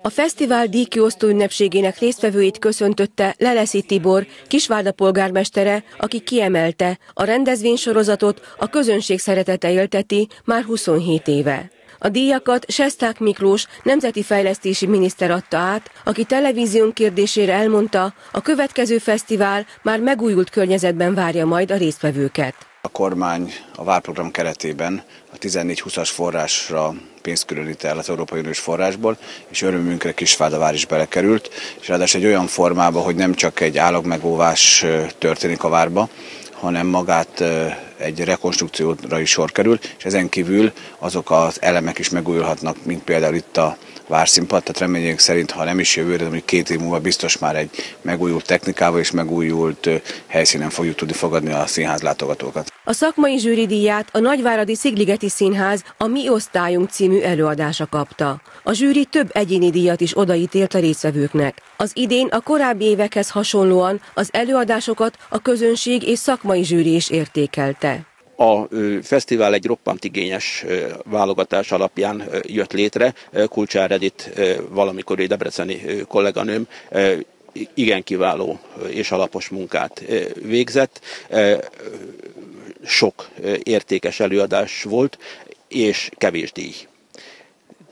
A fesztivál díjkiosztó ünnepségének résztvevőit köszöntötte Leleszi Tibor, Kisvárda polgármestere, aki kiemelte, a rendezvénysorozatot a közönség szeretete élteti már 27 éve. A díjakat Sesták Miklós nemzeti fejlesztési miniszter adta át, aki televízión kérdésére elmondta, a következő fesztivál már megújult környezetben várja majd a résztvevőket. A kormány a várprogram keretében a 14-20-as forrásra pénzt különít el az Európai Uniós forrásból, és örömünkre Kisfádavár is belekerült, és ráadásul egy olyan formában, hogy nem csak egy állagmegóvás történik a várba, hanem magát egy rekonstrukcióra is sor kerül, és ezen kívül azok az elemek is megújulhatnak, mint például itt a várszínpad, tehát reményünk szerint, ha nem is jövőre, de mondjuk két év múlva biztos már egy megújult technikával és megújult helyszínen fogjuk tudni fogadni a színház látogatókat. A szakmai zsűridíját a Nagyváradi Szigligeti Színház a Mi Osztályunk című előadása kapta. A zsűri több egyéni díjat is odaítélt a részvevőknek. Az idén a korábbi évekhez hasonlóan az előadásokat a közönség és szakmai zsűri is értékelte. A fesztivál egy roppant igényes válogatás alapján jött létre. Kulcsár Edith, valamikor debreceni kolléganőm, igen kiváló és alapos munkát végzett. Sok értékes előadás volt, és kevés díj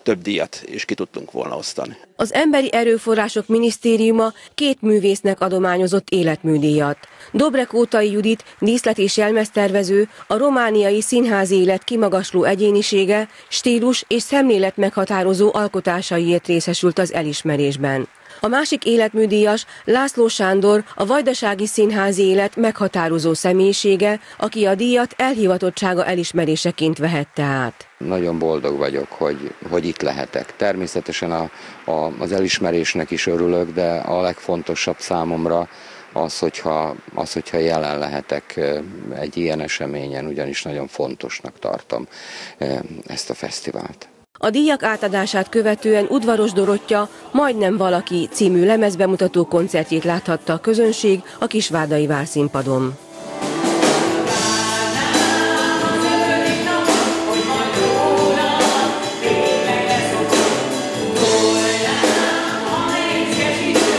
több díjat is ki tudtunk volna osztani. Az Emberi Erőforrások Minisztériuma két művésznek adományozott életműdíjat. Dobrekótai Judit, díszlet és jelmeztervező, a romániai színházi élet kimagasló egyénisége, stílus és szemlélet meghatározó alkotásaiért részesült az elismerésben. A másik életműdíjas László Sándor, a Vajdasági Színházi élet meghatározó személyisége, aki a díjat elhivatottsága elismeréseként vehette át. Nagyon boldog vagyok, hogy, hogy itt lehetek. Természetesen a, a, az elismerésnek is örülök, de a legfontosabb számomra az, hogyha, az, hogyha jelen lehetek egy ilyen eseményen, ugyanis nagyon fontosnak tartom ezt a fesztivált. A díjak átadását követően Udvaros Dorottya Majdnem Valaki című lemezbemutató koncertjét láthatta a közönség a Kisvádai Várszínpadon. Thank.